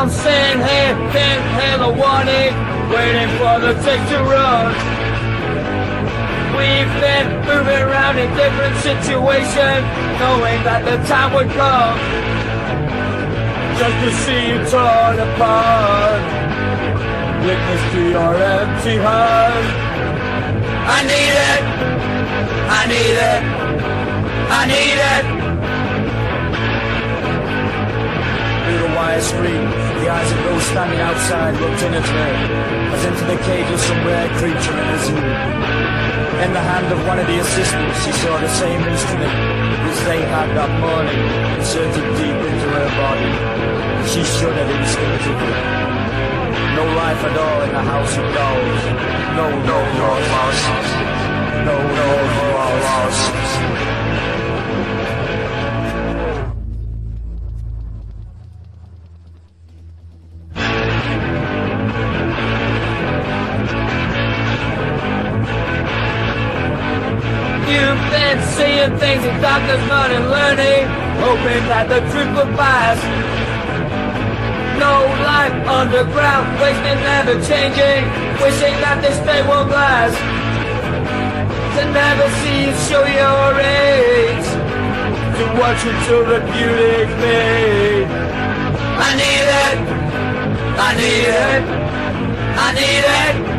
I'm sitting here, hail a warning, waiting for the tick to run. We've been moving around in different situations, knowing that the time would come just to see you torn apart. Witness to your empty heart. I need it. I need it. I need it. Through the wire screen, the eyes of those standing outside looked in at her, as into the cage of some rare creature in a zoo. In the hand of one of the assistants, she saw the same instrument which they had that morning, inserted deep into her body. She shuddered instinctively. No life at all in the house of dolls. No, no, no lost. No, You've been seeing things in doctors not in learning, hoping that the truth will pass. No life underground, wasting never changing, wishing that this day won't last. To never see you show your age, to watch until the beauty fade. I need it, I need it, I need it.